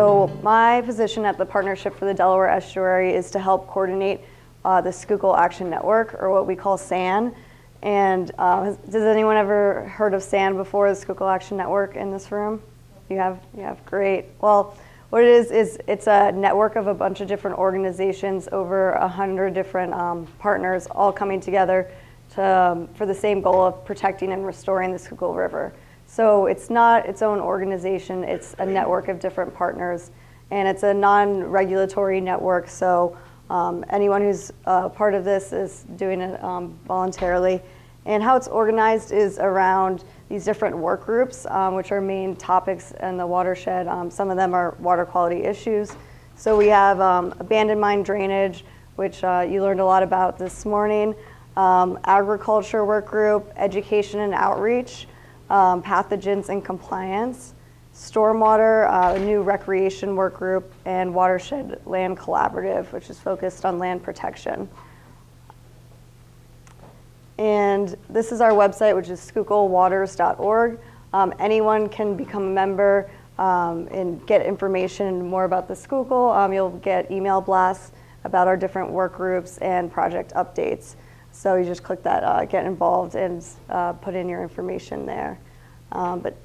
So my position at the Partnership for the Delaware Estuary is to help coordinate uh, the Schuylkill Action Network, or what we call SAN. And uh, has, does anyone ever heard of SAN before, the Schuylkill Action Network in this room? You have? You have, great. Well, what it is, is it's a network of a bunch of different organizations, over 100 different um, partners all coming together to, um, for the same goal of protecting and restoring the Schuylkill River. So it's not its own organization, it's a network of different partners, and it's a non-regulatory network, so um, anyone who's uh, part of this is doing it um, voluntarily. And how it's organized is around these different work groups, um, which are main topics in the watershed. Um, some of them are water quality issues. So we have um, abandoned mine drainage, which uh, you learned a lot about this morning, um, agriculture work group, education and outreach, um, pathogens and compliance, stormwater, uh, a new recreation work group, and watershed land collaborative, which is focused on land protection. And this is our website, which is schuylkillwaters.org. Um, anyone can become a member um, and get information more about the Schuylkill. Um, you'll get email blasts about our different work groups and project updates. So you just click that uh, get involved and uh, put in your information there. Um, but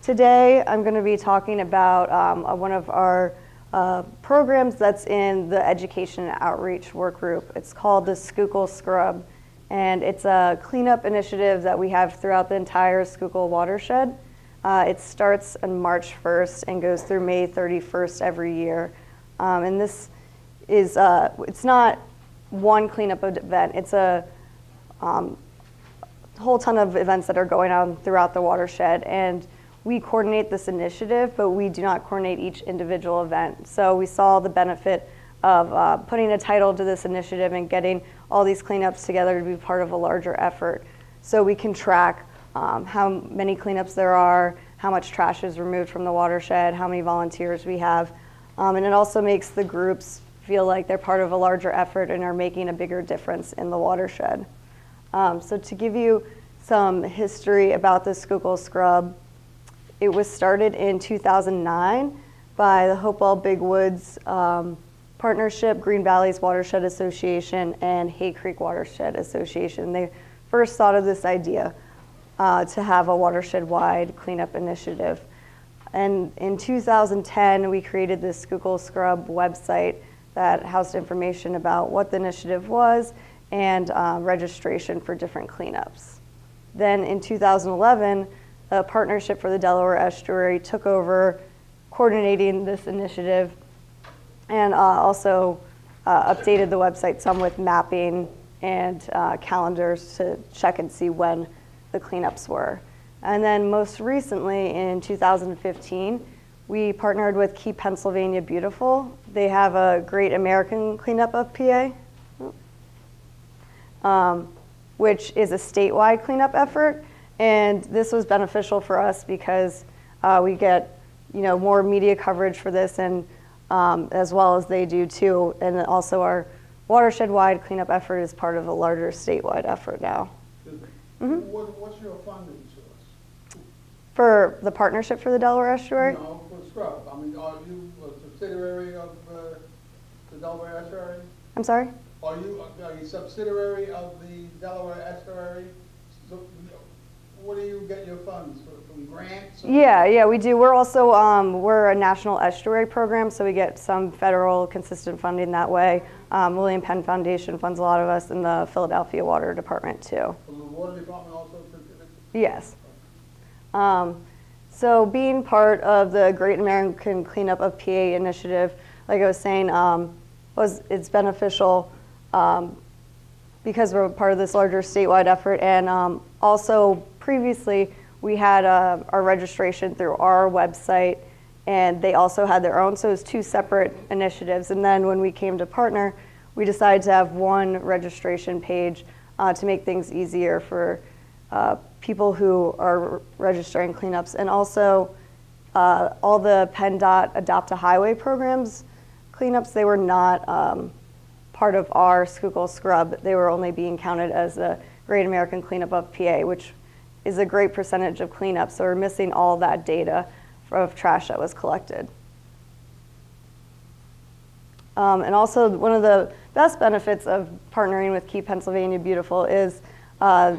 today I'm going to be talking about um, one of our uh, programs that's in the education outreach work group. It's called the Schuylkill Scrub and it's a cleanup initiative that we have throughout the entire Schuylkill watershed. Uh, it starts on March 1st and goes through May 31st every year. Um, and this is, uh, it's not one cleanup event, it's a um, whole ton of events that are going on throughout the watershed. And we coordinate this initiative, but we do not coordinate each individual event. So we saw the benefit of uh, putting a title to this initiative and getting all these cleanups together to be part of a larger effort. So we can track um, how many cleanups there are, how much trash is removed from the watershed, how many volunteers we have. Um, and it also makes the groups feel like they're part of a larger effort and are making a bigger difference in the watershed. Um, so to give you some history about the Schuylkill Scrub, it was started in 2009 by the Hopewell Big Woods um, Partnership, Green Valleys Watershed Association, and Hay Creek Watershed Association. They first thought of this idea uh, to have a watershed-wide cleanup initiative. And in 2010, we created the Schuylkill Scrub website that housed information about what the initiative was and uh, registration for different cleanups. Then in 2011, the Partnership for the Delaware Estuary took over coordinating this initiative and uh, also uh, updated the website some with mapping and uh, calendars to check and see when the cleanups were. And then most recently in 2015, we partnered with Keep Pennsylvania Beautiful. They have a great American cleanup of PA, um, which is a statewide cleanup effort. And this was beneficial for us because uh, we get you know, more media coverage for this and um, as well as they do too. And also our watershed-wide cleanup effort is part of a larger statewide effort now. Mm-hmm. What, what's your funding source? For the Partnership for the Delaware Estuary? No, for Scrub. I mean, are you a subsidiary of uh, the Delaware Estuary? I'm sorry? Are you, are you a subsidiary of the Delaware Estuary? So, what do you get your funds from grants? Yeah, yeah, we do. We're also, um, we're a national estuary program, so we get some federal consistent funding that way. Um, William Penn Foundation funds a lot of us in the Philadelphia Water Department too. From the water department also? Yes. Um, so being part of the Great American Cleanup of PA initiative, like I was saying, um, was it's beneficial um, because we're part of this larger statewide effort, and um, also previously we had uh, our registration through our website, and they also had their own. So it was two separate initiatives. And then when we came to partner, we decided to have one registration page uh, to make things easier for uh, people who are registering cleanups, and also uh, all the PennDOT Adopt a Highway programs cleanups. They were not um, part of our Schuylkill Scrub. They were only being counted as a Great American Cleanup of PA, which is a great percentage of cleanups, So we're missing all that data of trash that was collected. Um, and also, one of the best benefits of partnering with Keep Pennsylvania Beautiful is uh,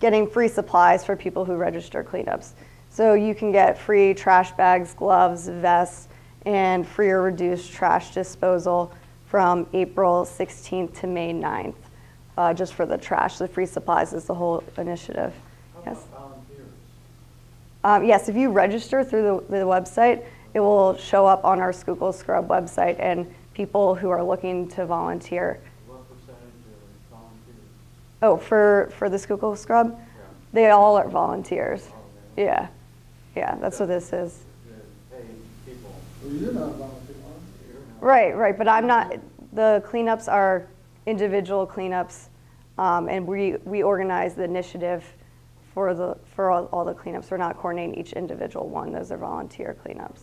getting free supplies for people who register cleanups. So you can get free trash bags, gloves, vests, and free or reduced trash disposal from April 16th to May 9th, uh, just for the trash. The free supplies is the whole initiative. Yes. Um, yes, if you register through the, the website, it will show up on our Schuylkill Scrub website and people who are looking to volunteer. What percentage are volunteers? Oh, for, for the Schuylkill Scrub? They all are volunteers. Yeah, yeah, that's what this is. The paid people. Well, you're not volunteering, are You're not- Right, right, but I'm not, the cleanups are individual cleanups, um, and we, we organize the initiative for the, for all, all the cleanups. We're not coordinating each individual one, those are volunteer cleanups.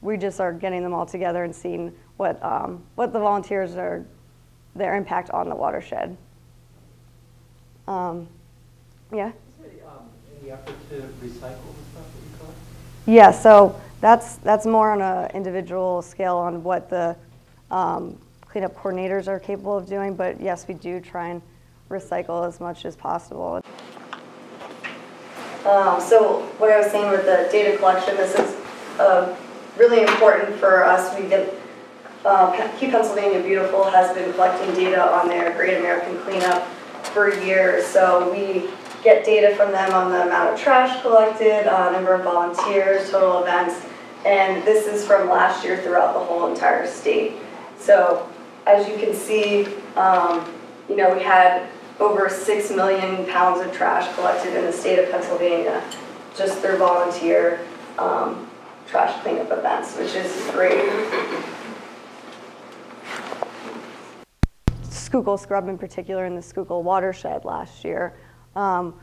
We just are getting them all together and seeing what, um, what the volunteers are, their impact on the watershed. Um, yeah? Um, Any effort to recycle the stuff that you collect? Yeah, so that's, that's more on an individual scale on what the um, cleanup coordinators are capable of doing, but yes, we do try and recycle as much as possible. Um, So what I was saying with the data collection, this is uh, really important for us. We get, uh, Keep Pennsylvania Beautiful has been collecting data on their Great American Cleanup for years. So we get data from them on the amount of trash collected, uh, number of volunteers, total events, and this is from last year throughout the whole entire state. So as you can see, um, you know, we had over 6 million pounds of trash collected in the state of Pennsylvania just through volunteer um, trash cleanup events, which is great. Schuylkill Scrub in particular in the Schuylkill watershed last year. Um,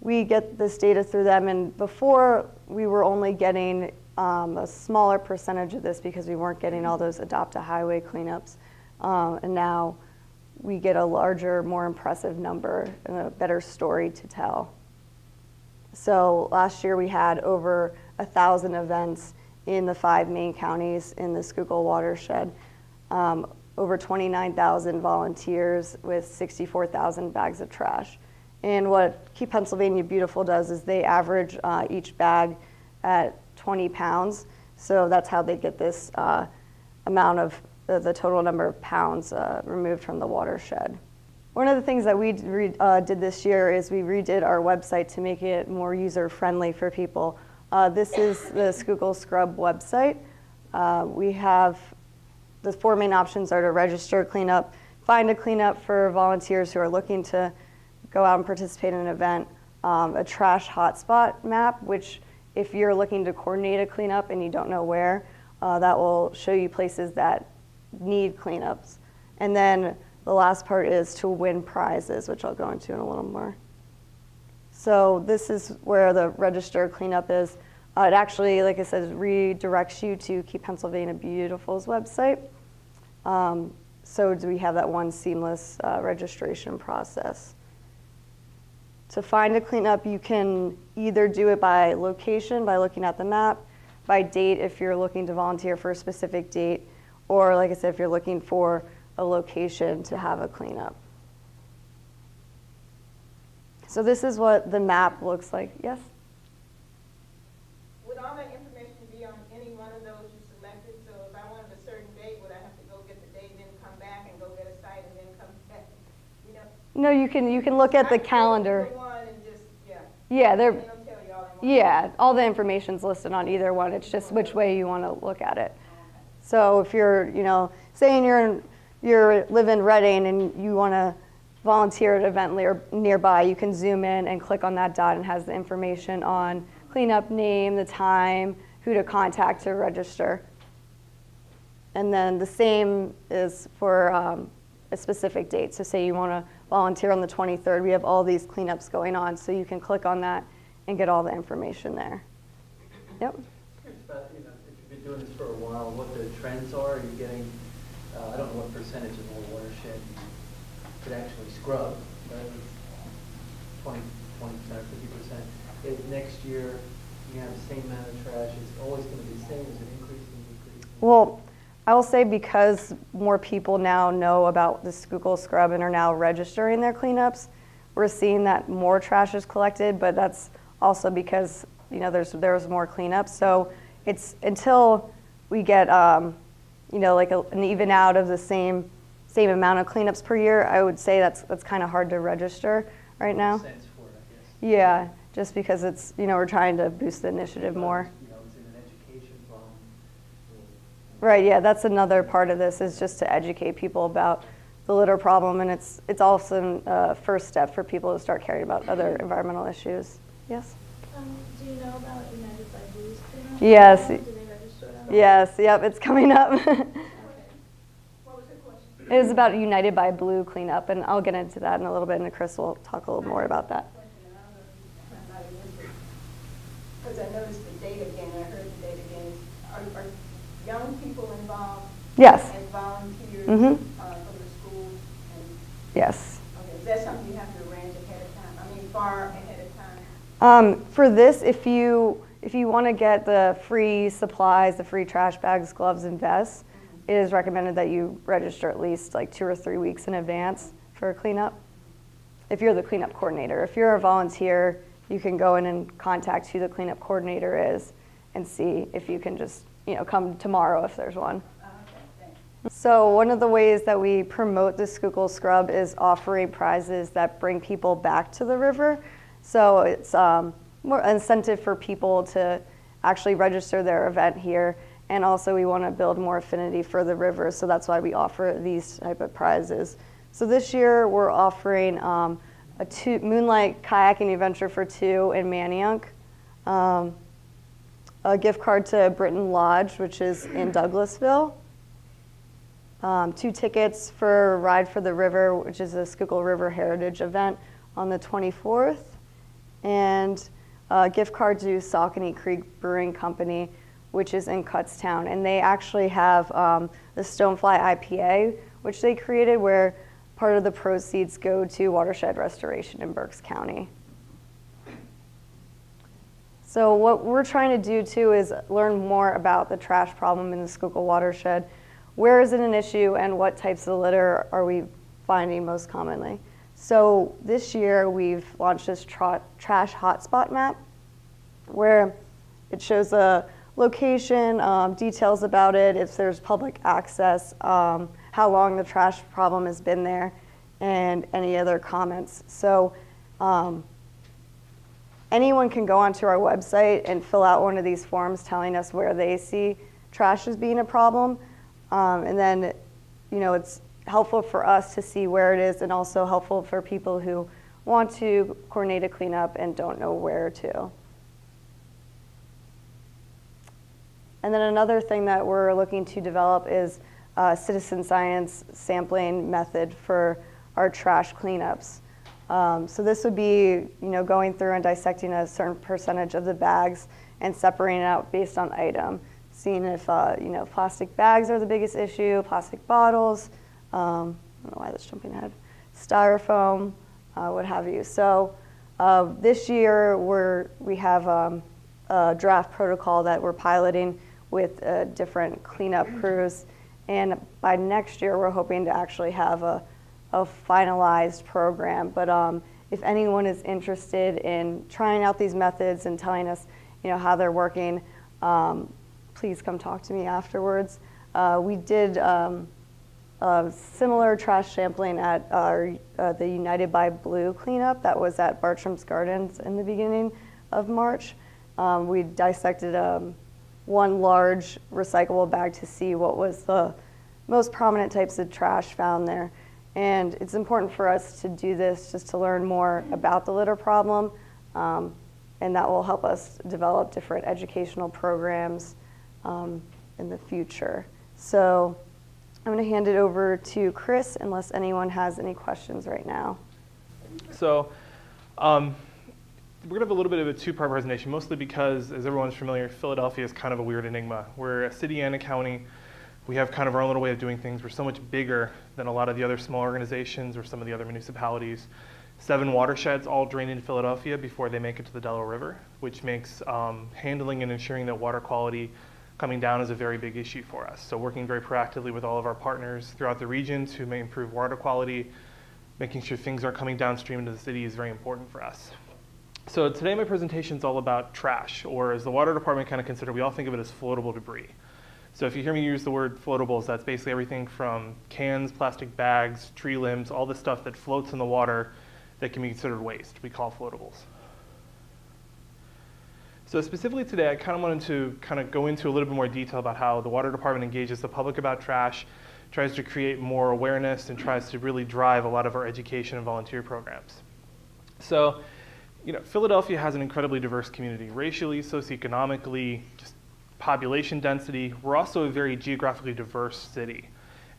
we get this data through them, and before we were only getting um, a smaller percentage of this because we weren't getting all those adopt a highway cleanups, um, and now we get a larger, more impressive number and a better story to tell. So last year we had over a thousand events in the five main counties in the Schuylkill watershed. Um, over 29,000 volunteers with 64,000 bags of trash. And what Keep Pennsylvania Beautiful does is they average uh, each bag at 20 pounds. So that's how they get this uh, amount of the, the total number of pounds uh, removed from the watershed. One of the things that we uh, did this year is we redid our website to make it more user friendly for people. Uh, this is the Schuylkill Scrub website. Uh, we have the four main options are to register cleanup, find a cleanup for volunteers who are looking to go out and participate in an event, um, a trash hotspot map, which if you're looking to coordinate a cleanup and you don't know where, uh, that will show you places that need cleanups. And then the last part is to win prizes, which I'll go into in a little more. So this is where the register cleanup is. Uh, it actually, like I said, redirects you to Keep Pennsylvania Beautiful's website. Um, so do we have that one seamless uh, registration process? To find a cleanup, you can either do it by location, by looking at the map, by date if you're looking to volunteer for a specific date, or like I said, if you're looking for a location to have a cleanup. So this is what the map looks like. Yes? Would all that information be on any one of those you selected? So if I wanted a certain date, would I have to go get the date, then come back and go get a site and then come back? You know? No, you can you can look at the calendar. one and just, yeah. Yeah, they're it'll tell you all in one. yeah, all the information's listed on either one. It's just which way you want to look at it. So if you're, you know, saying you're in, you're live in Reading and you want to volunteer at an event near, nearby, you can zoom in and click on that dot and has the information on clean up name, the time, who to contact to register. And then the same is for um, a specific date. So say you want to volunteer on the 23rd, we have all these cleanups going on. So you can click on that and get all the information there. Yep. If you've been doing this for a while, what the trends are, are you getting, uh, I don't know what percentage of the watershed you could actually scrub, 20, 20, next year you have the same amount of trash, it's always going to be the same, is it increasing, decreasing? Well, I will say because more people now know about the Schuylkill Scrub and are now registering their cleanups, we're seeing that more trash is collected, but that's also because you know there's there was more cleanups. So it's until we get um, you know like a, an even out of the same same amount of cleanups per year, I would say that's that's kind of hard to register right now. Yeah, just because it's, you know, we're trying to boost the initiative more. You know, it's in an education problem. Right, yeah, that's another part of this, is just to educate people about the litter problem, and it's, it's also a first step for people to start caring about other environmental issues. Yes? Um, do you know about United by Blues cleanup? Yes. Do they register? Yes, yep, it's coming up. What was the question? It was about United by Blue cleanup, and I'll get into that in a little bit, and Chris will talk a little more about that. Because I noticed the date again, I heard the date again. Are, are young people involved? Yes. And volunteers Mhm. uh, from the schools? And, Yes. okay, is that something you have to arrange ahead of time? I mean, far ahead of time? Um, for this, if you if you want to get the free supplies, the free trash bags, gloves, and vests, it is recommended that you register at least like two or three weeks in advance for a cleanup. If you're the cleanup coordinator, if you're a volunteer, you can go in and contact who the cleanup coordinator is and see if you can just you know come tomorrow if there's one. Thanks. So one of the ways that we promote the Schuylkill Scrub is offering prizes that bring people back to the river. So it's um, more incentive for people to actually register their event here. And also we want to build more affinity for the river. So that's why we offer these type of prizes. So this year we're offering um, a two, Moonlight Kayaking Adventure for two in Manayunk, Um, a gift card to Britton Lodge, which is in Douglasville. Um, two tickets for Ride for the River, which is a Schuylkill River Heritage event on the 24th, and a gift card to Saucony Creek Brewing Company, which is in Kutztown. And they actually have um, the Stonefly IPA, which they created, where part of the proceeds go to watershed restoration in Berks County. So what we're trying to do too is learn more about the trash problem in the Schuylkill watershed. Where is it an issue and what types of litter are we finding most commonly? So this year we've launched this tra- trash hotspot map where it shows a location, um, details about it, if there's public access, um, how long the trash problem has been there, and any other comments. So um, anyone can go onto our website and fill out one of these forms telling us where they see trash as being a problem. Um, and then, you know, it's helpful for us to see where it is and also helpful for people who want to coordinate a cleanup and don't know where to. And then another thing that we're looking to develop is a citizen science sampling method for our trash cleanups. Um, so this would be, you know, going through and dissecting a certain percentage of the bags and separating it out based on item, seeing if, uh, you know, plastic bags are the biggest issue, plastic bottles, um, I don't know why that's jumping ahead, styrofoam, uh, what have you. So uh, this year we're, we have um, a draft protocol that we're piloting with uh, different cleanup crews. And by next year, we're hoping to actually have a, a finalized program. But um, if anyone is interested in trying out these methods and telling us, you know, how they're working, um, please come talk to me afterwards. Uh, we did um, similar trash sampling at our, uh, the United by Blue cleanup that was at Bartram's Gardens in the beginning of March. Um, we dissected um, one large recyclable bag to see what was the most prominent types of trash found there. And it's important for us to do this just to learn more about the litter problem, um, and that will help us develop different educational programs um, in the future. So I'm going to hand it over to Chris unless anyone has any questions right now. So, um, we're going to have a little bit of a two-part presentation, mostly because, as everyone's familiar, Philadelphia is kind of a weird enigma. We're a city and a county. We have kind of our own little way of doing things. We're so much bigger than a lot of the other small organizations or some of the other municipalities. Seven watersheds all drain into Philadelphia before they make it to the Delaware River, which makes um, handling and ensuring that water quality coming down is a very big issue for us. So working very proactively with all of our partners throughout the region to improve water quality, making sure things are coming downstream into the city is very important for us. So today my presentation is all about trash, or as the water department kind of consider, we all think of it as floatable debris. So if you hear me use the word floatables, that's basically everything from cans, plastic bags, tree limbs, all the stuff that floats in the water that can be considered waste. We call floatables. So specifically today, I kind of wanted to kind of go into a little bit more detail about how the water department engages the public about trash, tries to create more awareness, and tries to really drive a lot of our education and volunteer programs. So, you know, Philadelphia has an incredibly diverse community, racially, socioeconomically, just population density. We're also a very geographically diverse city.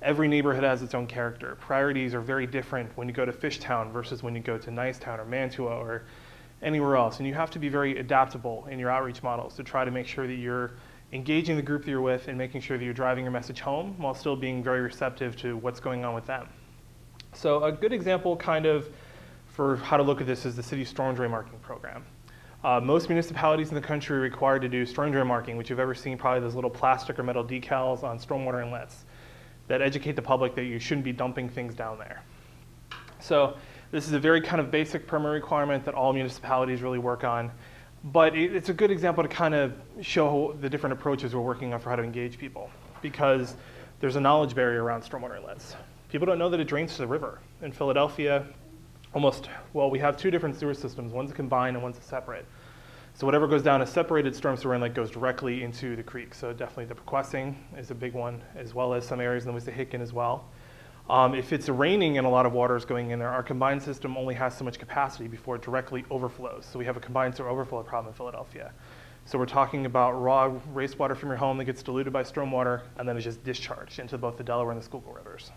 Every neighborhood has its own character. Priorities are very different when you go to Fishtown versus when you go to Nicetown or Mantua or anywhere else. And you have to be very adaptable in your outreach models to try to make sure that you're engaging the group that you're with and making sure that you're driving your message home while still being very receptive to what's going on with them. So a good example kind of for how to look at this is the city's storm drain marking program. Uh, most municipalities in the country are required to do storm drain marking, which you've ever seen probably those little plastic or metal decals on stormwater inlets that educate the public that you shouldn't be dumping things down there. So this is a very kind of basic permit requirement that all municipalities really work on. But it, it's a good example to kind of show the different approaches we're working on for how to engage people. Because there's a knowledge barrier around stormwater inlets. People don't know that it drains to the river. In Philadelphia, almost, well, we have two different sewer systems. One's combined and one's separate. So whatever goes down a separated storm sewer inlet goes directly into the creek. So definitely the Poquessing is a big one, as well as some areas in the Wissahickon as well. Um, if it's raining and a lot of water is going in there, our combined system only has so much capacity before it directly overflows. So we have a combined sewer overflow problem in Philadelphia. So we're talking about raw wastewater from your home that gets diluted by stormwater and then is just discharged into both the Delaware and the Schuylkill rivers.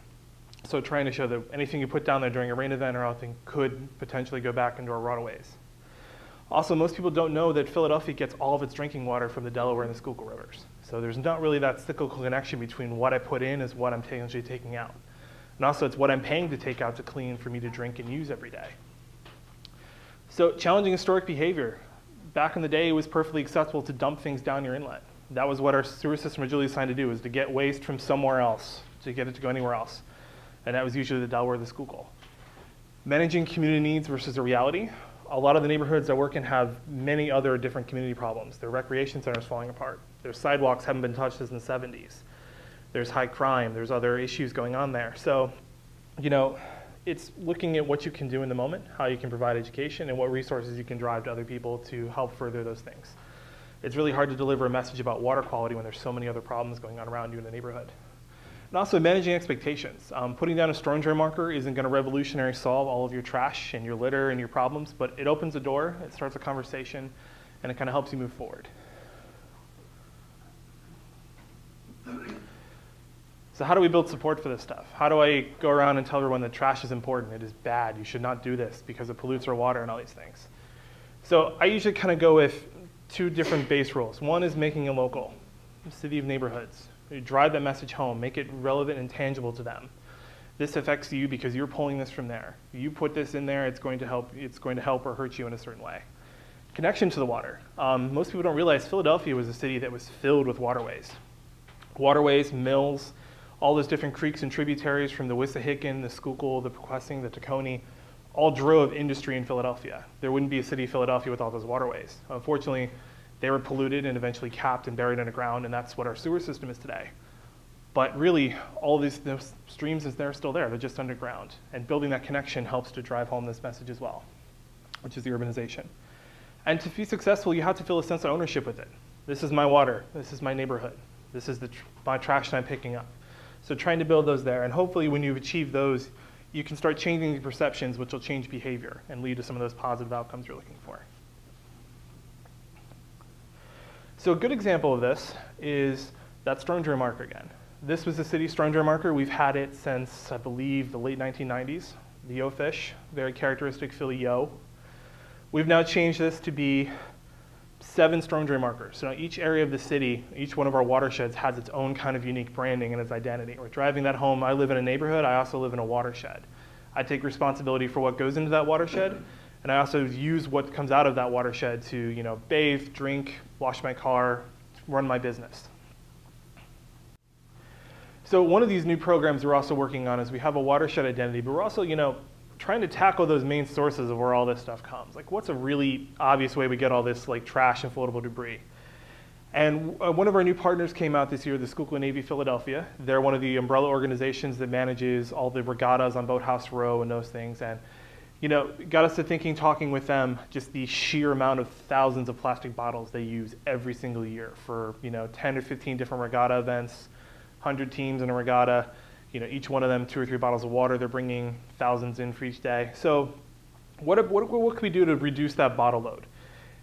So trying to show that anything you put down there during a rain event or anything could potentially go back into our waterways. Also, most people don't know that Philadelphia gets all of its drinking water from the Delaware and the Schuylkill rivers. So there's not really that cyclical connection between what I put in is what I'm potentially taking out. And also, it's what I'm paying to take out to clean for me to drink and use every day. So, challenging historic behavior. Back in the day, it was perfectly acceptable to dump things down your inlet. That was what our sewer system was originally designed to do, was to get waste from somewhere else, to get it to go anywhere else. And that was usually the Delaware or. Managing community needs versus the reality. A lot of the neighborhoods I work in have many other different community problems. Their recreation centers falling apart. Their sidewalks haven't been touched since the 70s there's high crime, there's other issues going on there. So, you know, it's looking at what you can do in the moment, how you can provide education, and what resources you can drive to other people to help further those things. It's really hard to deliver a message about water quality when there's so many other problems going on around you in the neighborhood. And also managing expectations. Um, putting down a drain marker isn't going to revolutionary solve all of your trash and your litter and your problems, but it opens a door, it starts a conversation, and it kind of helps you move forward. So how do we build support for this stuff? How do I go around and tell everyone that trash is important, it is bad, you should not do this because it pollutes our water and all these things? So I usually kind of go with two different base rules. One is making it local, city of neighborhoods. Drive that message home, make it relevant and tangible to them. This affects you because you're pulling this from there. You put this in there, it's going to help, it's going to help or hurt you in a certain way. Connection to the water. Um, most people don't realize Philadelphia was a city that was filled with waterways. Waterways, mills, all those different creeks and tributaries from the Wissahickon, the Schuylkill, the Poquessing, the Tacony, all drove industry in Philadelphia. There wouldn't be a city Philadelphia with all those waterways. Unfortunately, they were polluted and eventually capped and buried underground, and that's what our sewer system is today. But really, all these streams is there still there. They're just underground. And building that connection helps to drive home this message as well, which is the urbanization. And to be successful, you have to feel a sense of ownership with it. This is my water. This is my neighborhood. This is the tr my trash that I'm picking up. So trying to build those there. And hopefully when you've achieved those, you can start changing the perceptions, which will change behavior and lead to some of those positive outcomes you're looking for. So a good example of this is that storm marker again. This was the city storm marker. We've had it since, I believe, the late 1990s. The yo fish, very characteristic Philly yo. We've now changed this to be seven storm markers. So now each area of the city, each one of our watersheds has its own kind of unique branding and its identity. We're driving that home. I live in a neighborhood. I also live in a watershed. I take responsibility for what goes into that watershed, and I also use what comes out of that watershed to, you know, bathe, drink, wash my car, run my business. So one of these new programs we're also working on is we have a watershed identity, but we're also, you know, trying to tackle those main sources of where all this stuff comes. Like, what's a really obvious way we get all this like trash and floatable debris? And uh, one of our new partners came out this year, the Schuylkill Navy Philadelphia. They're one of the umbrella organizations that manages all the regattas on Boathouse Row and those things. And you know, got us to thinking, talking with them, just the sheer amount of thousands of plastic bottles they use every single year for you know 10 or 15 different regatta events, 100 teams in a regatta you know, each one of them two or three bottles of water. They're bringing thousands in for each day. So what, what, what can we do to reduce that bottle load?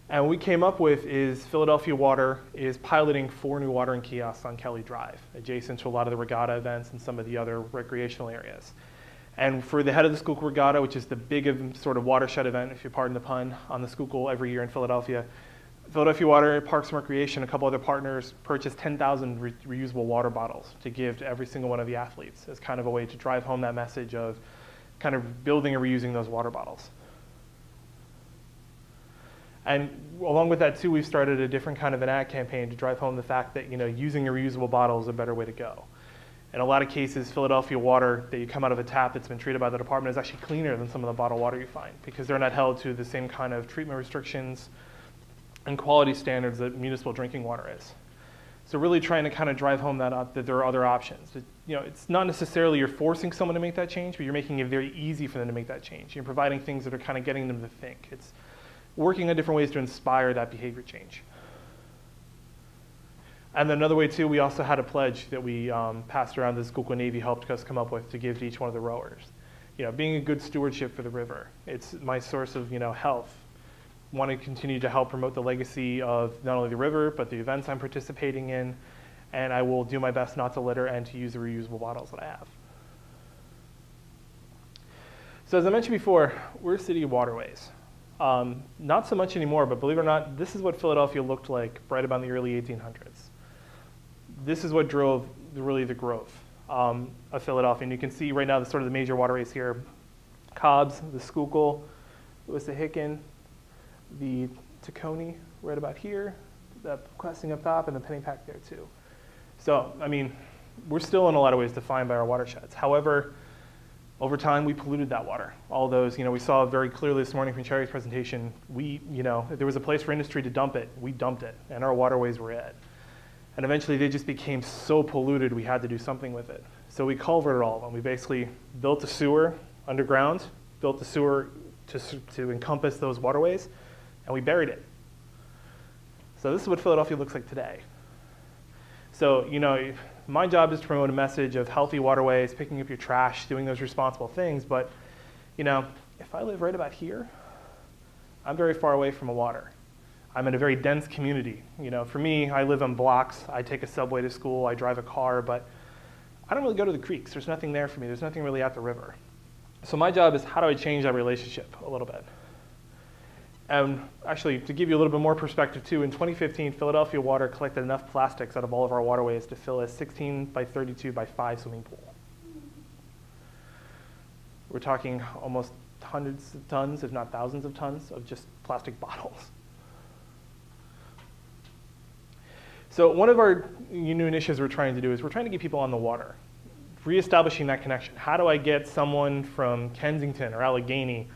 And what we came up with is Philadelphia Water is piloting four new watering kiosks on Kelly Drive, adjacent to a lot of the regatta events and some of the other recreational areas. And for the head of the Schuylkill Regatta, which is the big sort of watershed event, if you pardon the pun, on the Schuylkill every year in Philadelphia, Philadelphia Water, Parks and Recreation, a couple other partners purchased 10,000 re reusable water bottles to give to every single one of the athletes as kind of a way to drive home that message of kind of building and reusing those water bottles. And along with that too, we've started a different kind of an ad campaign to drive home the fact that you know using a reusable bottle is a better way to go. In a lot of cases, Philadelphia water that you come out of a tap that's been treated by the department is actually cleaner than some of the bottled water you find because they're not held to the same kind of treatment restrictions, and quality standards that municipal drinking water is. So really trying to kind of drive home that up that there are other options. You know, it's not necessarily you're forcing someone to make that change, but you're making it very easy for them to make that change. You're providing things that are kind of getting them to think. It's working on different ways to inspire that behavior change. And then another way too, we also had a pledge that we um, passed around the Schuylkill Navy helped us come up with to give to each one of the rowers. You know, being a good stewardship for the river. It's my source of, you know, health, want to continue to help promote the legacy of not only the river, but the events I'm participating in, and I will do my best not to litter and to use the reusable bottles that I have. So as I mentioned before, we're city of waterways. Um, not so much anymore, but believe it or not, this is what Philadelphia looked like right about in the early 1800s. This is what drove really the growth um, of Philadelphia. And you can see right now the sort of the major waterways here. Cobbs, the Schuylkill, Wissahickon, the Tacony right about here, the Questing up top, and the Pennypack there too. So, I mean, we're still in a lot of ways defined by our watersheds. However, over time, we polluted that water. All those, you know, we saw very clearly this morning from Cherry's presentation, we, you know, there was a place for industry to dump it. We dumped it, and our waterways were it. And eventually, they just became so polluted, we had to do something with it. So we culverted all of them. We basically built a sewer underground, built the sewer to, to encompass those waterways, and we buried it. So this is what Philadelphia looks like today. So, you know, my job is to promote a message of healthy waterways, picking up your trash, doing those responsible things, but, you know, if I live right about here, I'm very far away from a water. I'm in a very dense community. You know, for me, I live on blocks. I take a subway to school. I drive a car, but I don't really go to the creeks. There's nothing there for me. There's nothing really at the river. So my job is how do I change that relationship a little bit? And actually, to give you a little bit more perspective too, in 2015, Philadelphia Water collected enough plastics out of all of our waterways to fill a 16 by 32 by 5 swimming pool. We're talking almost hundreds of tons, if not thousands of tons, of just plastic bottles. So one of our new initiatives we're trying to do is we're trying to get people on the water, reestablishing that connection. How do I get someone from Kensington or Allegheny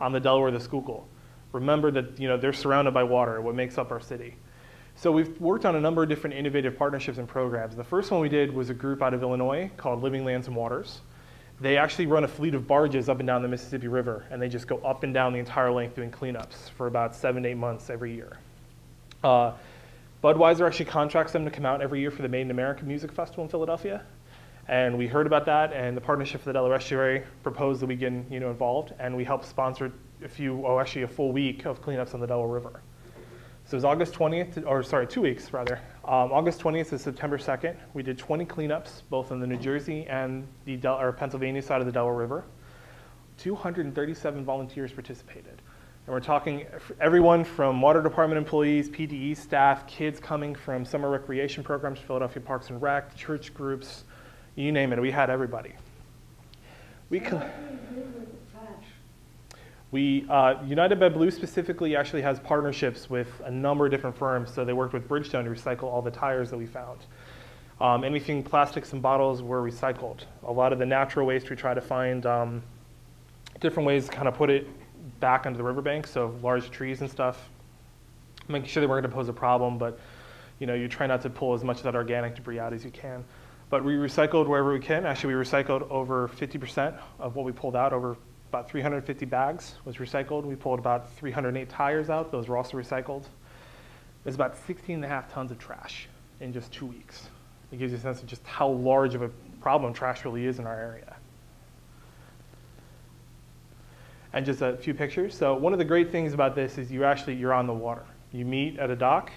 on the Delaware the Schuylkill? remember that you know, they're surrounded by water, what makes up our city. So we've worked on a number of different innovative partnerships and programs. The first one we did was a group out of Illinois called Living Lands and Waters. They actually run a fleet of barges up and down the Mississippi River, and they just go up and down the entire length doing cleanups for about seven eight months every year. Uh, Budweiser actually contracts them to come out every year for the Made in America Music Festival in Philadelphia. And we heard about that, and the Partnership for the Delaware Estuary proposed that we get you know, involved, and we helped sponsor a few, oh, actually a full week of cleanups on the Delaware River. So it was August 20th, or sorry, two weeks rather. Um, August 20th to September 2nd, we did 20 cleanups, both on the New Jersey and the Del or Pennsylvania side of the Delaware River. 237 volunteers participated. And we're talking everyone from water department employees, PDE staff, kids coming from summer recreation programs, Philadelphia Parks and Rec, church groups, you name it, we had everybody. We, we, uh, United by Blue specifically actually has partnerships with a number of different firms. So they worked with Bridgestone to recycle all the tires that we found. Um, anything plastics and bottles were recycled. A lot of the natural waste we try to find um, different ways to kind of put it back onto the riverbank, so large trees and stuff, making sure they weren't going to pose a problem, but you know, you try not to pull as much of that organic debris out as you can. But we recycled wherever we can. Actually, we recycled over 50% of what we pulled out. Over about 350 bags was recycled. We pulled about 308 tires out. Those were also recycled. It's about 16 and a half tons of trash in just two weeks. It gives you a sense of just how large of a problem trash really is in our area. And just a few pictures. So one of the great things about this is you actually, you're on the water. You meet at a dock,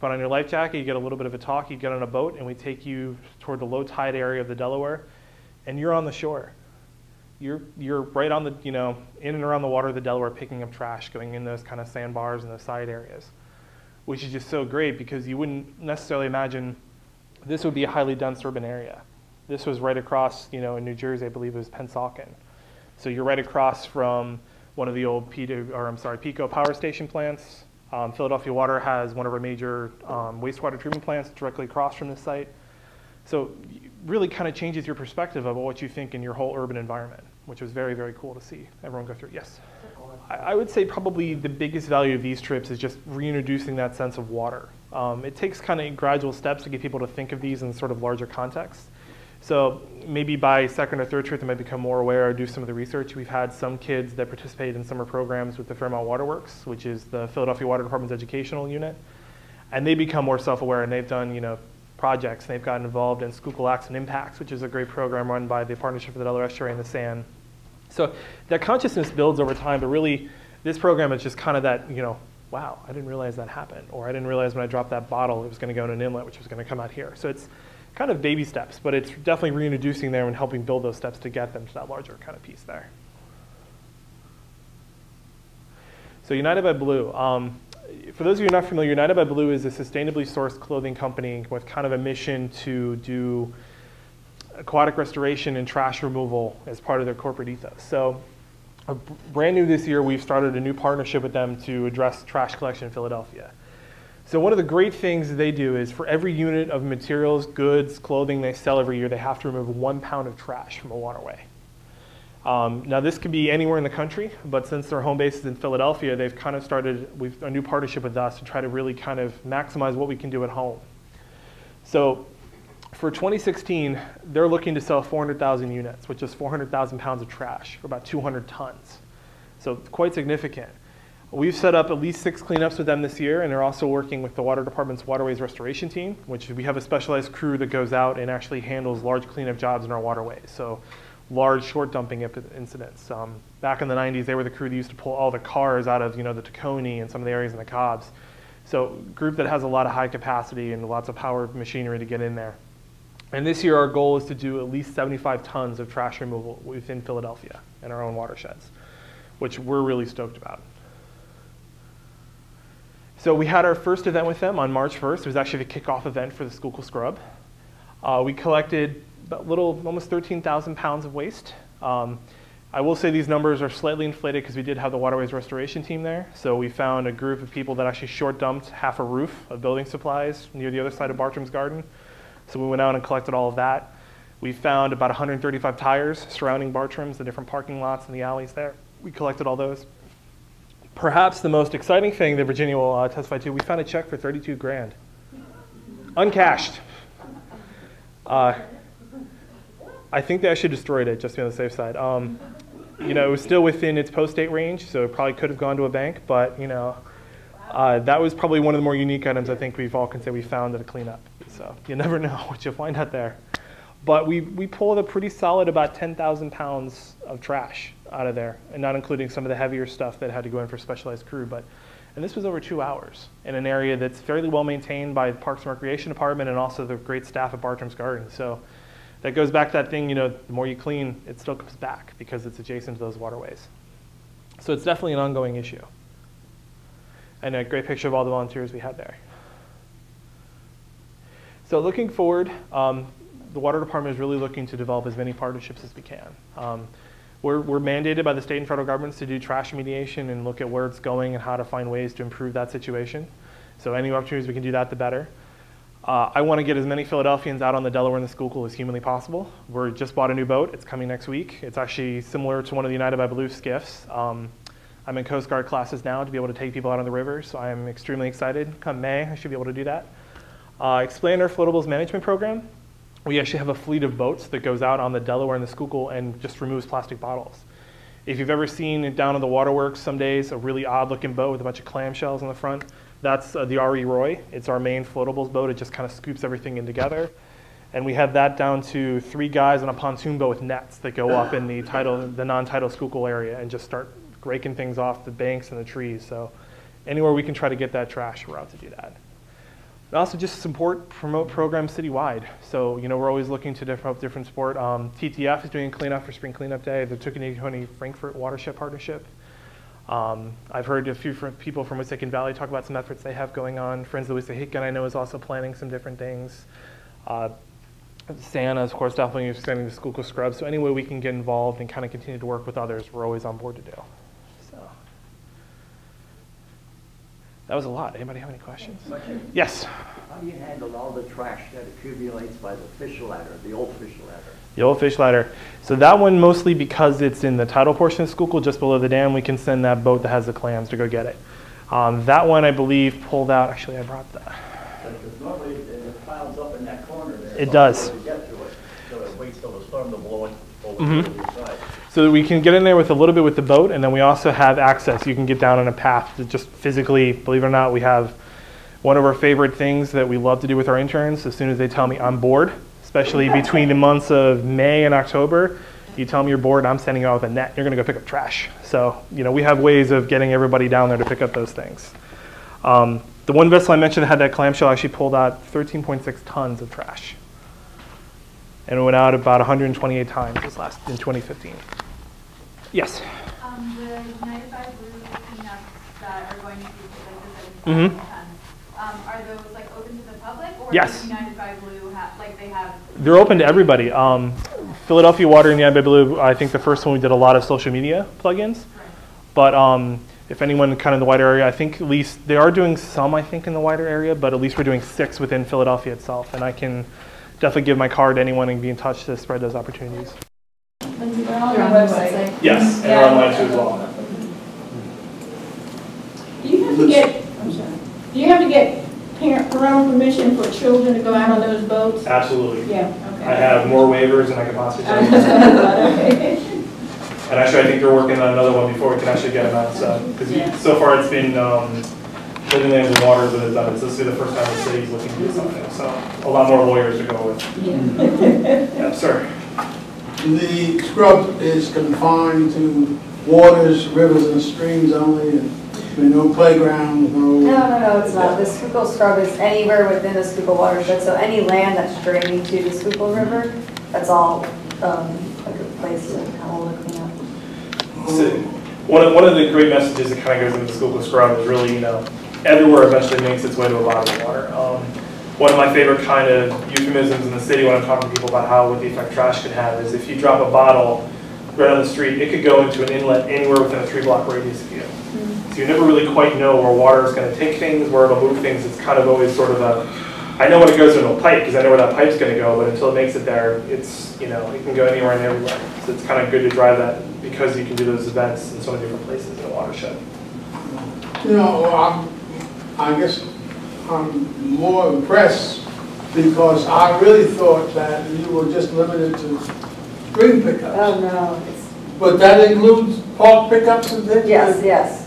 put on your life jacket, you get a little bit of a talk, you get on a boat, and we take you toward the low tide area of the Delaware, and you're on the shore. You're, you're right on the, you know, in and around the water of the Delaware picking up trash, going in those kind of sandbars and those side areas, which is just so great because you wouldn't necessarily imagine this would be a highly dense urban area. This was right across, you know, in New Jersey, I believe it was Pennsauken. So you're right across from one of the old PECO, or I'm sorry, PECO power station plants. Um, Philadelphia Water has one of our major um, wastewater treatment plants directly across from this site. So it really kind of changes your perspective of what you think in your whole urban environment, which was very, very cool to see everyone go through. Yes? I, I would say probably the biggest value of these trips is just reintroducing that sense of water. Um, it takes kind of gradual steps to get people to think of these in sort of larger context. So maybe by second or third trip, they might become more aware or do some of the research. We've had some kids that participate in summer programs with the Fairmount Waterworks, which is the Philadelphia Water Department's educational unit. And they become more self-aware and they've done, you know, projects. And They've gotten involved in Schuylkill Acts and Impacts, which is a great program run by the Partnership for the Delaware Estuary and the SAN. So that consciousness builds over time, but really this program is just kind of that, you know, wow, I didn't realize that happened. Or I didn't realize when I dropped that bottle, it was going to go in an inlet, which was going to come out here. So it's kind of baby steps, but it's definitely reintroducing them and helping build those steps to get them to that larger kind of piece there. So United by Blue. Um, for those of you not familiar, United by Blue is a sustainably sourced clothing company with kind of a mission to do aquatic restoration and trash removal as part of their corporate ethos. So brand new this year, we've started a new partnership with them to address trash collection in Philadelphia. So one of the great things they do is for every unit of materials, goods, clothing they sell every year, they have to remove one pound of trash from a waterway. Um, now this could be anywhere in the country, but since their home base is in Philadelphia, they've kind of started with a new partnership with us to try to really kind of maximize what we can do at home. So for 2016, they're looking to sell 400,000 units, which is 400,000 pounds of trash, or about 200 tons. So quite significant. We've set up at least six cleanups with them this year, and they're also working with the Water Department's Waterways Restoration Team, which we have a specialized crew that goes out and actually handles large cleanup jobs in our waterways. So large short dumping incidents. Um, back in the 90s, they were the crew that used to pull all the cars out of you know, the Tacony and some of the areas in the Cobbs. So group that has a lot of high capacity and lots of power machinery to get in there. And this year, our goal is to do at least 75 tons of trash removal within Philadelphia in our own watersheds, which we're really stoked about. So we had our first event with them on March 1st. It was actually the kickoff event for the Schuylkill Scrub. Uh, we collected a little, almost 13,000 pounds of waste. Um, I will say these numbers are slightly inflated because we did have the waterways restoration team there. So we found a group of people that actually short dumped half a roof of building supplies near the other side of Bartram's garden. So we went out and collected all of that. We found about 135 tires surrounding Bartram's, the different parking lots and the alleys there. We collected all those perhaps the most exciting thing that Virginia will uh, testify to, we found a check for 32 grand, uncashed. Uh, I think they actually destroyed it, just to be on the safe side. Um, you know, it was still within its post-date range, so it probably could have gone to a bank, but you know, uh, that was probably one of the more unique items I think we've all can say we found at a cleanup. So you never know what you'll find out there. But we, we pulled a pretty solid about 10,000 pounds of trash out of there, and not including some of the heavier stuff that had to go in for specialized crew. But, and this was over two hours in an area that's fairly well maintained by the Parks and Recreation Department and also the great staff at Bartram's Garden. So that goes back to that thing, you know, the more you clean, it still comes back because it's adjacent to those waterways. So it's definitely an ongoing issue. And a great picture of all the volunteers we had there. So looking forward, um, the water department is really looking to develop as many partnerships as we can. Um, we're, we're, mandated by the state and federal governments to do trash remediation and look at where it's going and how to find ways to improve that situation. So any opportunities we can do that, the better. Uh, I want to get as many Philadelphians out on the Delaware and the Schuylkill as humanly possible. We're just bought a new boat. It's coming next week. It's actually similar to one of the United by Blue skiffs. Um, I'm in Coast Guard classes now to be able to take people out on the river, so I'm extremely excited. Come May, I should be able to do that. Uh, explain our floatables management program. We actually have a fleet of boats that goes out on the Delaware and the Schuylkill and just removes plastic bottles. If you've ever seen it down in the waterworks some days, a really odd looking boat with a bunch of clamshells on the front, that's uh, the RE Roy. It's our main floatables boat. It just kind of scoops everything in together. And we have that down to three guys on a pontoon boat with nets that go up in the tidal, the non-tidal Schuylkill area and just start raking things off the banks and the trees. So anywhere we can try to get that trash, we're out to do that. And also just support, promote programs citywide. So, you know, we're always looking to develop different support. Um, TTF is doing a cleanup for Spring Cleanup Day, the Tookany-Tacony Frankford Watershed Partnership. Um, I've heard a few from people from Wissahickon Valley talk about some efforts they have going on. Friends of Wissahickon, I know, is also planning some different things. Uh, Santa, of course, definitely extending the Schuylkill Scrubs. So any way we can get involved and kind of continue to work with others, we're always on board to do. So that was a lot. Anybody have any questions? Yes. How do you handle all the trash that accumulates by the fish ladder, the old fish ladder? The old fish ladder. So that one mostly because it's in the tidal portion of Schuylkill, just below the dam, we can send that boat that has the clams to go get it. Um, that one, I believe, pulled out. Actually, I brought that. Because normally it piles up in that corner there. It does. To get to it, so it waits till the storm to blow it over other side. So we can get in there with a little bit with the boat, and then we also have access. You can get down on a path to just physically, believe it or not, we have one of our favorite things that we love to do with our interns. As soon as they tell me I'm bored, especially between the months of May and October, you tell me you're bored, I'm sending you out with a net. You're going to go pick up trash. So, you know, we have ways of getting everybody down there to pick up those things. Um, the one vessel I mentioned that had that clamshell actually pulled out 13.6 tons of trash. And it went out about 128 times this last in 2015. Yes. Um, the United by Blue cleanups that are going to be, like the Mhm. seventy-five tons, um, are those like open to the public? Or Yes. United by Blue have, like they have? They're open to everybody. Um, Philadelphia Water and the United by Blue, I think the first one we did a lot of social media plugins. Right. But um, if anyone kind of in the wider area, I think at least they are doing some, I think, in the wider area, but at least we're doing six within Philadelphia itself. And I can definitely give my card to anyone and be in touch to spread those opportunities. They're on your website. Yes, and they're online too as well. Do you have to get, I'm sorry, do you have to get parent parental permission for children to go out on those boats? Absolutely. Yeah, okay. I have more waivers than I can possibly tell you. Okay. And actually, I think they're working on another one before we can actually get them out. So, because Yeah. so far it's been um, living in the waters that has done. So this will be the first time the city's looking to do something. So a lot more lawyers to go with. Yeah. Yeah, sir. The scrub is confined to waters, rivers, and streams only, and there are no playgrounds, no... No, no, no, it's not. The Schuylkill Scrub is anywhere within the Schuylkill watershed, so any land that's draining to the Schuylkill River, that's all um, a good place to kind of look clean up. So one of, one of the great messages that kind of goes into the Schuylkill Scrub is really, you know, everywhere eventually makes its way to a body of water. Um, one of my favorite kind of euphemisms in the city when I'm talking to people about how what the effect trash could have is if you drop a bottle right on the street, it could go into an inlet anywhere within a three block radius of you. So you never really quite know where water is going to take things, where it'll move things. It's kind of always sort of a, I know when it goes into a pipe because I know where that pipe's going to go, but until it makes it there, it's, you know, it can go anywhere and everywhere. So it's kind of good to drive that because you can do those events in so many different places in a watershed. You know, I'm, I guess I'm more impressed because I really thought that you were just limited to spring Oh, pickups. no, it's, But that includes park pickups and things? yes, yes.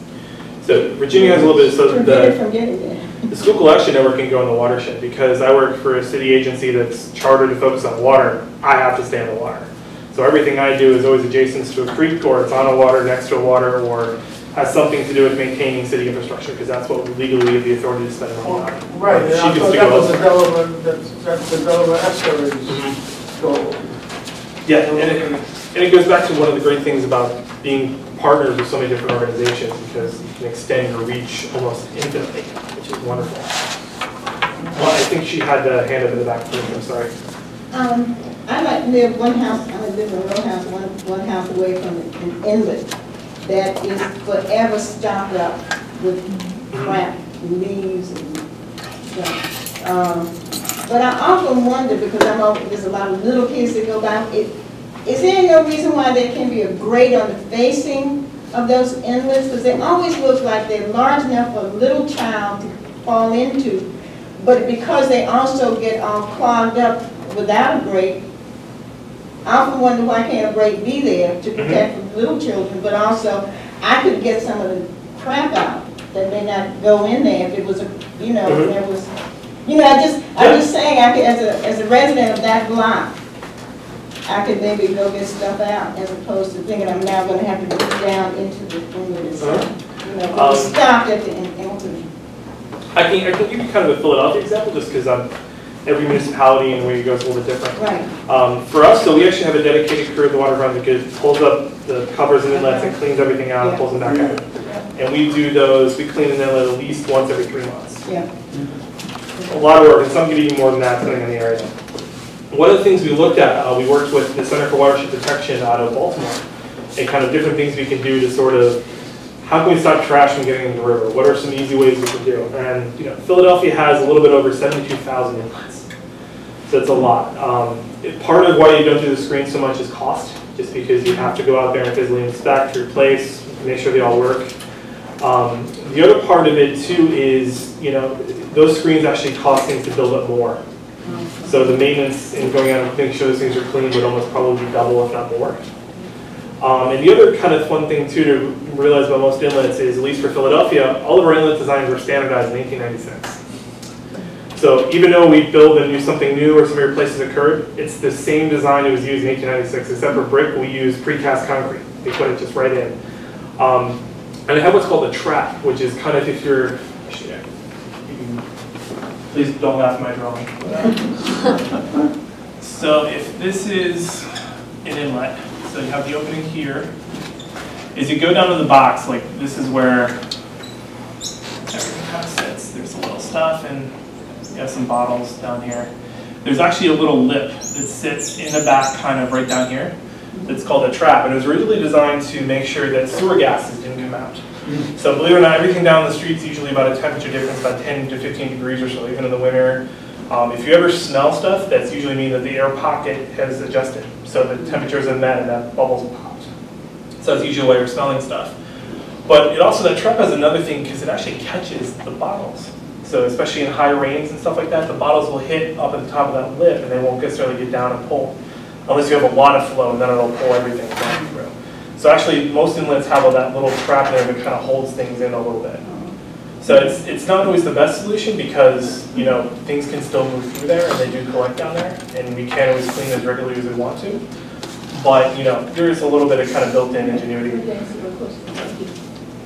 So Virginia has a little bit, of, so Prevented the, from getting there. the Schuylkill Action Network can go in the watershed because I work for a city agency that's chartered to focus on water. I have to stay on the water. So everything I do is always adjacent to a creek or it's on a water, next to a water, or has something to do with maintaining city infrastructure because that's what we legally have the authority to spend money on. Right, and She I gets thought to that go was the elsewhere. Delaware, that's, that's the Delaware estuaries goal. Yeah, and it, and it goes back to one of the great things about being partners with so many different organizations because you can extend your reach almost infinitely, which is wonderful. Well, I think she had the hand up in the back, I'm sorry. Um, I like live one house, I live in a row house, one, one house away from an inlet that is forever stocked up with crap, leaves and stuff. Um, But I often wonder, because I'm, over- there's a lot of little kids that go by, it- is there no reason why there can be a grate on the facing of those inlets? Because they always look like they're large enough for a little child to fall into. But because they also get all clogged up without a grate, I often wonder why can't a break be there to protect the little children? But also, I could get some of the crap out that may not go in there if it was a, you know, if there was, you know, I just, I'm just saying, I could, as a, as a resident of that block, I could maybe go get stuff out as opposed to thinking I'm now gonna have to reach down into the, into the, you know, Um, stopped at the en- opening. I can, I you kind of a Philadelphia example, just because um, every municipality and where you go is a little bit different. Right, Um, For us, so we actually have a dedicated crew at the waterfront that pulls up the covers and inlets and cleans everything out and pulls them back out. And we do those, we clean an inlet at least once every three months. yeah. A lot of work, and some could even more than that, depending on the area. One of the things we looked at, uh, we worked with the Center for Watershed Protection out of Baltimore, and kind of different things we can do to sort of, how can we stop trash from getting in the river? What are some easy ways we can do? And, you know, Philadelphia has a little bit over 72,000 inlets. So it's a lot. Um, it- Part of why you don't do the screen so much is cost, just because you have to go out there and physically inspect, replace, make sure they all work. Um, The other part of it too is, you know, those screens actually cost things to build up more. So the maintenance and going out and making sure those things are clean would almost probably be double, if not more. Um, and the other kind of fun thing too to realize about most inlets is, at least for Philadelphia, all of our inlet designs were standardized in 1896. So even though we build and do something new or some replaces occurred, it's the same design that was used in 1896, except for brick, we use precast concrete. They put it just right in. Um, and I have what's called a trap, which is kind of if you're, actually, I- you can- please don't laugh at my drawing. So if this is an inlet, so you have the opening here, as you go down to the box, like this is where everything kind of sits. There's a little stuff and you have some bottles down here. There's actually a little lip that sits in the back kind of right down here. That's called a trap, and it was originally designed to make sure that sewer gases didn't come out. So believe it or not, everything down the street's usually about a temperature difference, about 10 to 15 degrees or so, even in the winter. Um, if you ever smell stuff, that's usually mean that the air pocket has adjusted, so the temperatures have met and that bubbles popped. So that's usually why you're smelling stuff. But it also, that trap has another thing, because it actually catches the bottles. So especially in high rains and stuff like that, the bottles will hit up at the top of that lip and they won't necessarily get down and pull. Unless you have a lot of flow, and then it'll pull everything down through. So actually, most inlets have that little trap there that kind of holds things in a little bit. So it's, it's not always the best solution because, you know, things can still move through there and they do collect down there and we can't always clean as regularly as we want to. But, you know, there is a little bit of kind of built-in ingenuity.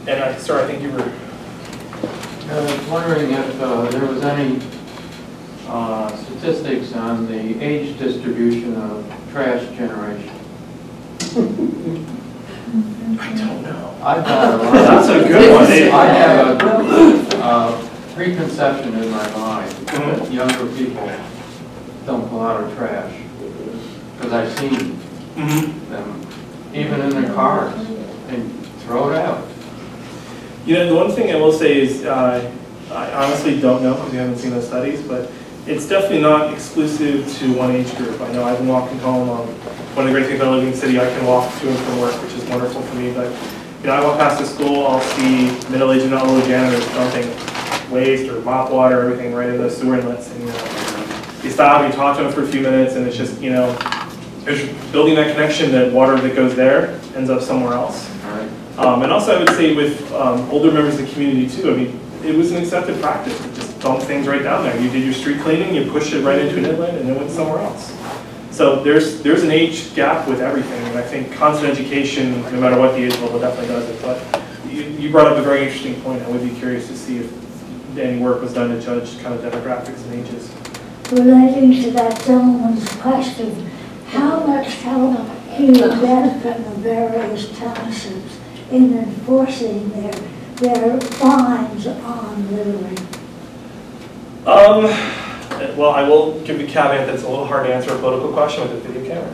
And I, sir, I think you were, I was wondering if uh, there was any uh, statistics on the age distribution of trash generation. I don't know. I've got a lot. That's a good one. I have a uh, preconception in my mind that younger people dump a lot of trash. Because I've seen Mhm. them, even in their cars, and throw it out. You know, the one thing I will say is, uh, I honestly don't know, because we haven't seen those studies, but it's definitely not exclusive to one age group. I know I've been walking home, um, one of the great things about living in the city, I can walk to and from work, which is wonderful for me, but, you know, I walk past the school, I'll see middle-aged and elderly janitors dumping waste or mop water, everything right in those sewer inlets, and, you know, you stop, you talk to them for a few minutes, and it's just, you know, building that connection that water that goes there ends up somewhere else. Right. Um, and also, I would say with um, older members of the community too, I mean, it was an accepted practice to just dump things right down there. You did your street cleaning, you pushed it right into an inlet, and it went somewhere else. So there's there's an age gap with everything, and I think constant education, no matter what the age level, definitely does it. But you, you brought up a very interesting point. I would be curious to see if any work was done to judge kind of demographics and ages. Relating to that gentleman's question, how much help do you get from the various townships in enforcing their, their fines on littering? Um, well, I will give the caveat that it's a little hard to answer a political question with a video camera.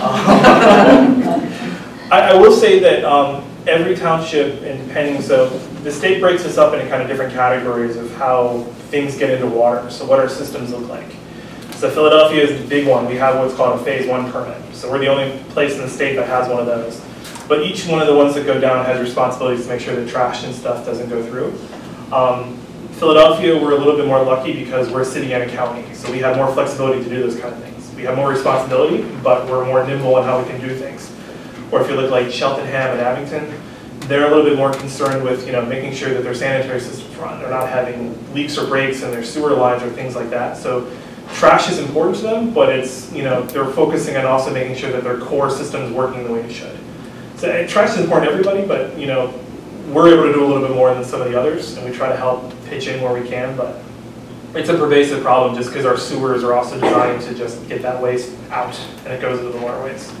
Um, I, I will say that um, every township, and depending, so the state breaks this up into kind of different categories of how things get into water, so what our systems look like. So Philadelphia is the big one. We have what's called a phase one permit. So we're the only place in the state that has one of those. But each one of the ones that go down has responsibilities to make sure the trash and stuff doesn't go through. Um, Philadelphia, we're a little bit more lucky because we're a city and a county. So we have more flexibility to do those kind of things. We have more responsibility, but we're more nimble in how we can do things. Or if you look like Cheltenham and Abington, they're a little bit more concerned with, you know, making sure that their sanitary systems run. They're not having leaks or breaks in their sewer lines or things like that. So trash is important to them, but it's, you know, they're focusing on also making sure that their core system is working the way it should. So is important to everybody, but, you know, we're able to do a little bit more than some of the others, and we try to help pitch in where we can, but it's a pervasive problem just because our sewers are also designed to just get that waste out, and it goes into the waterways.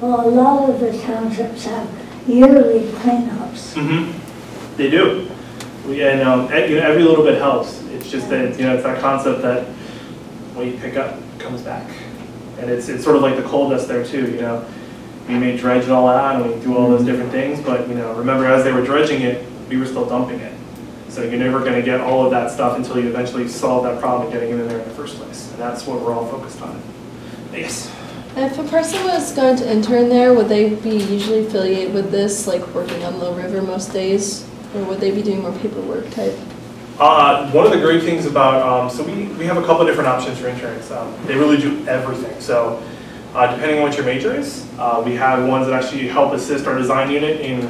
Well, a lot of the townships have yearly cleanups. Mm-hmm. They do. We, and um, you know, every little bit helps. It's just that, you know, it's that concept that what you pick up comes back. And it's, it's sort of like the coal dust there too, you know. We may dredge it all out and we do all those different things, but, you know, remember as they were dredging it, we were still dumping it. So you're never gonna get all of that stuff until you eventually solve that problem of getting it in there in the first place. And that's what we're all focused on. Yes. If a person was going to intern there, would they be usually affiliated with this, like working on Low River most days? Or would they be doing more paperwork type? Uh, one of the great things about, um, so we, we have a couple of different options for interns. Um, they really do everything. So uh, depending on what your major is, uh, we have ones that actually help assist our design unit in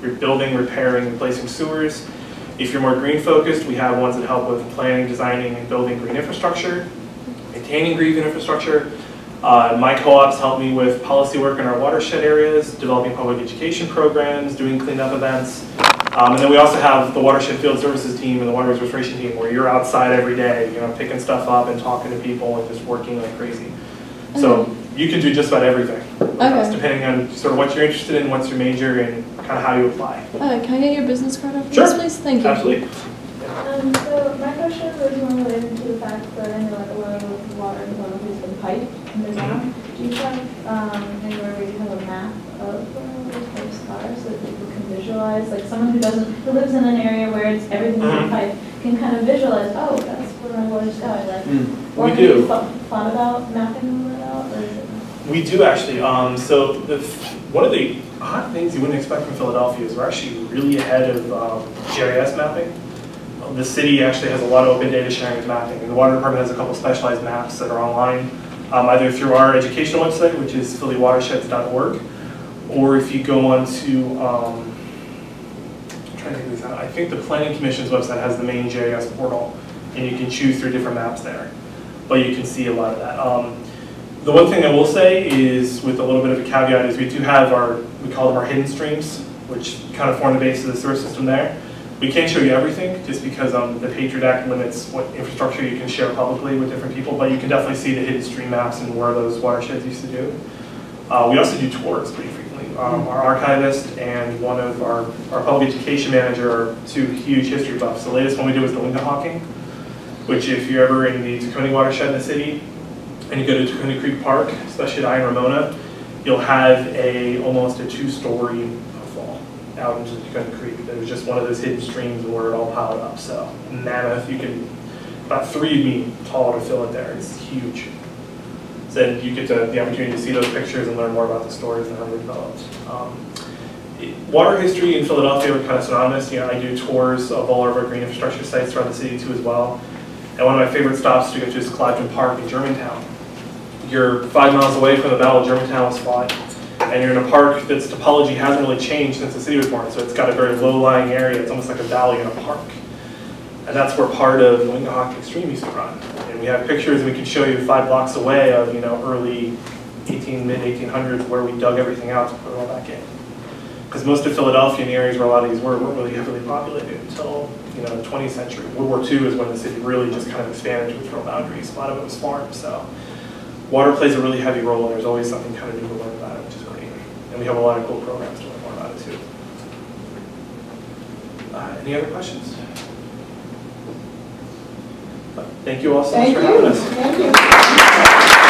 rebuilding, repairing, replacing sewers. If you're more green focused, we have ones that help with planning, designing, and building green infrastructure, maintaining green infrastructure. Uh, my co-ops help me with policy work in our watershed areas, developing public education programs, doing cleanup events. Um, and then we also have the watershed field services team and the water restoration team where you're outside every day, you know, picking stuff up and talking to people and just working like crazy. So you can do just about everything, with us, Okay. depending on sort of what you're interested in, what's your major, and kind of how you apply. Uh, can I get your business card after Sure. this, please? Thank you. Absolutely. Um, so my question was more related to the fact that I know like a lot of water in Philadelphia has been piped in the ground. Do you have, um, anywhere where you have a map of those pipes are so that people can visualize, like someone who doesn't, who lives in an area where it's, everything's Mhm. in pipe, can kind of visualize, oh, that's where my water's going, like. Or We have you do. thought thought about mapping We do actually. Um, so the, one of the odd things you wouldn't expect from Philadelphia is we're actually really ahead of um, GIS mapping. Um, The city actually has a lot of open data sharing with mapping. And the water department has a couple specialized maps that are online, um, either through our educational website, which is phillywatersheds.org, or if you go on to, um, I'm trying to think this out. I think the Planning Commission's website has the main GIS portal, and you can choose through different maps there. But you can see a lot of that. The one thing I will say is, with a little bit of a caveat, is we do have our, we call them our hidden streams, which kind of form the base of the sewer system there. We can't show you everything, just because um, the Patriot Act limits what infrastructure you can share publicly with different people, but you can definitely see the hidden stream maps and where those watersheds used to do. Uh, we also do tours pretty frequently. Um, our archivist and one of our, our public education manager are two huge history buffs. The latest one we did was the Wingohocking, which if you're ever in the Tacony watershed in the city, and you go to Tacony Creek Park, especially at Iron Ramona, you'll have a, almost a two-story fall out into Tacony Creek. That was just one of those hidden streams where it all piled up, so mammoth, you can, about three feet tall to fill it there, it's huge. So you get to, the opportunity to see those pictures and learn more about the stories and how they developed. Um, Water history in Philadelphia are kind of synonymous, you know, I do tours of all of our green infrastructure sites throughout the city too as well. And one of my favorite stops to go to is Clifton Park in Germantown. You're five miles away from the Battle of Germantown spot, and you're in a park that's topology hasn't really changed since the city was born, so it's got a very low-lying area, it's almost like a valley in a park. And that's where part of the Wingohocking stream used to run. And we have pictures, we can show you five blocks away of, you know, early 18, mid-1800s, where we dug everything out to put it all back in. Because most of Philadelphia and the areas where a lot of these were, weren't really heavily populated until, you know, the 20th century. World War II is when the city really just kind of expanded to its real boundaries. A lot of it was farm, so water plays a really heavy role, and there's always something kind of new to learn about it, which is great. And we have a lot of cool programs to learn more about it, too. Uh, Any other questions? Thank you all so much Thank for having us. thank you.